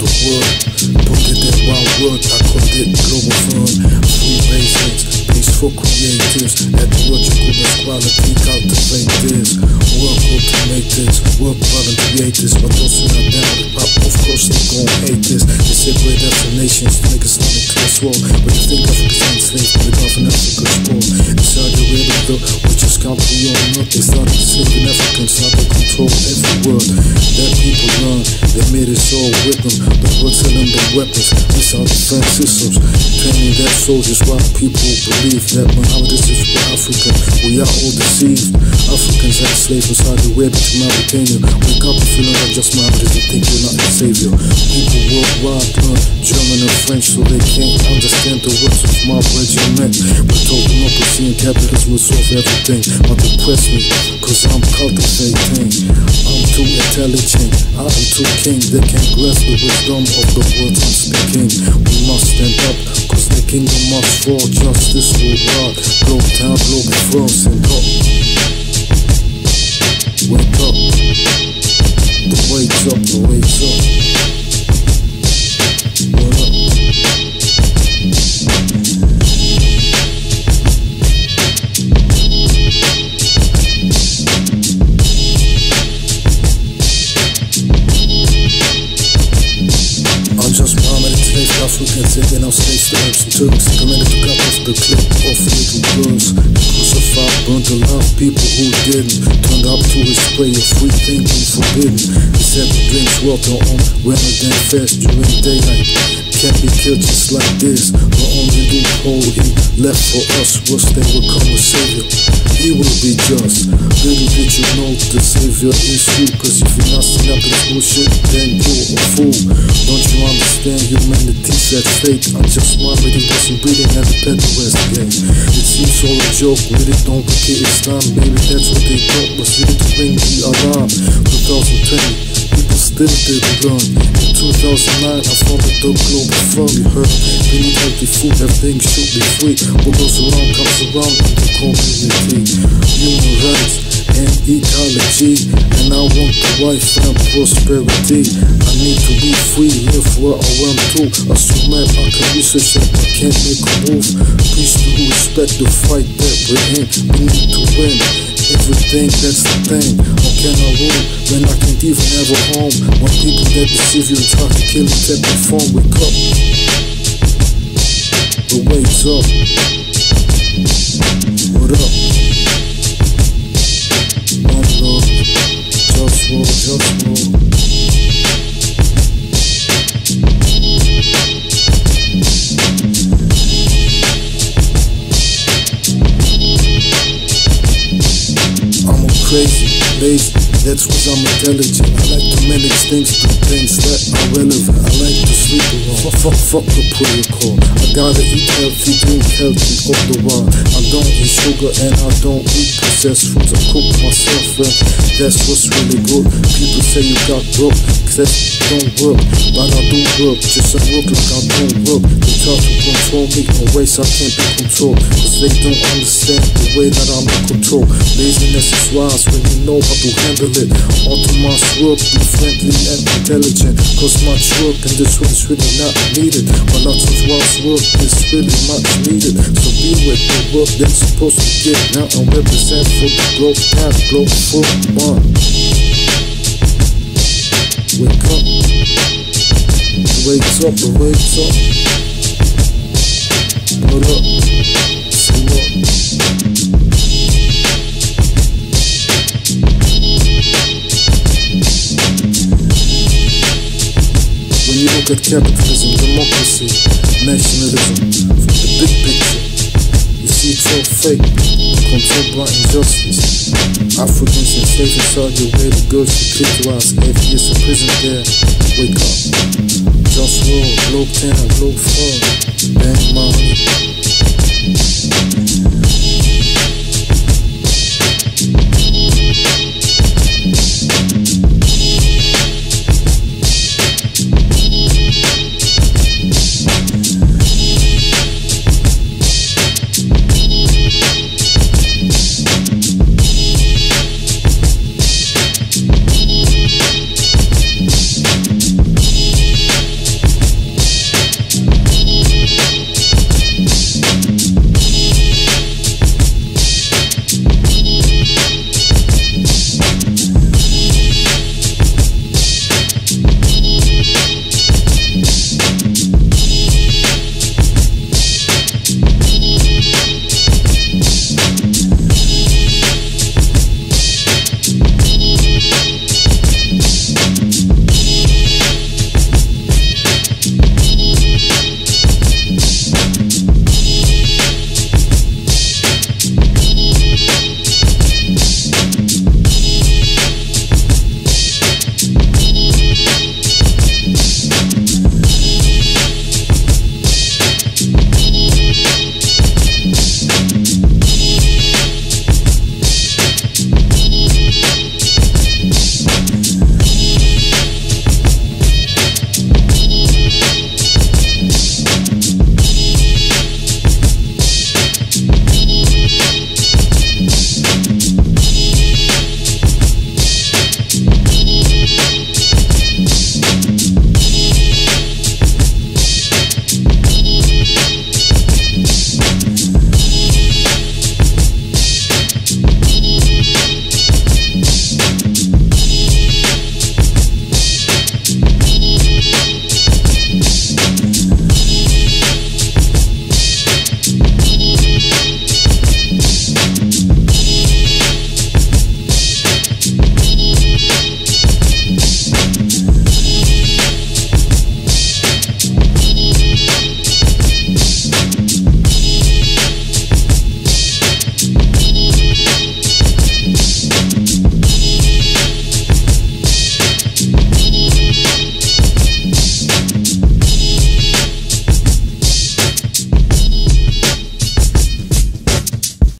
the world. Put it in one word, I called it global fun. Free basics, peace for creatives. Ecological best quality, cultivate this. Work hard to make this, work hard and create this. But those who not down with pop, of course they gon' hate this. They separate us from nations, niggas on the class war. But you think Africa's enslaved, but the government Africa's poor. Inside the radio, we just can't be on up. They started enslaving Africans, now they control every world. Let people learn, they made us all with them. But we're telling them weapons, missile defense systems. Training their soldiers while people believe that Muhammad is for Africa. We are all deceived. Africans are slaves inside the web to Mauritania. Wake up you know that just Muhammad is the think you're not the savior. People worldwide learn German and French so they can't understand the words of my regiment. But told democracy and capitalism will solve everything. But depress me, cause I'm cultivating. Too intelligent, I am too king. They can't grasp the wisdom of the words I'm speaking. We must stand up, cause the kingdom must fall. Justice will rise. Globe town, globe frost to Arabs and Turks Committed to cut off the clip of little girls Crucified, burned alive people who didn't Turned up to his spray of free thinking forbidden He said he drinks water on rather than fast during daylight. Can't be killed just like this. The only loophole left for us was that would come a savior? He will be just. Little did you know the savior is you. Cause if you're not to this bullshit then you're a fool. Don't you understand humanity's at stake? I'm just one lady wasn't breathing at the pedal game It seems all a joke, really don't care. It's time Baby that's what they thought was really to ring the alarm. 2020 Learn In 2009 I founded the global fund We need healthy food, everything should be free. What goes around comes around the community Human rights and ecology And I want the wife and prosperity. I need to be free, live where I want to Assume I can research that I can't make a move. Please do respect the fight that we're in. We need to win Everything, that's the thing How can I rule when I can't even have a home. When people that deceive you and try to kill you take the phone Wake up. The wake's up. What up? One love Just war, just war I'm intelligent. I like to manage things, do things that are relevant. I like to sleep around. Fuck, fuck, fuck the protocol. I gotta eat healthy, drink healthy all the while. I don't eat sugar and I don't eat processed foods. I cook myself and that's what's really good. People say you got broke, cause that don't work. But I do work, just I work like I don't work. They try to control me in ways I can't be controlled. Cause they don't understand the way that I'm in control. Laziness is wise when you know how to handle it. Autonomous work, be friendly and intelligent. Cause much work in this world is really not needed. But lots of wise work is really much needed. So be with the work that's supposed to get now and represent for the globe, path, globe, for one. Wake up. Wake up, wake up. Up? Capitalism, democracy, nationalism, from the big picture, you see it's all fake, controlled by injustice. Africans enslaved inside your way, the girls you clitorize, atheists in prison there. Wake up. Just roll, Globetown, globe fun, bank money,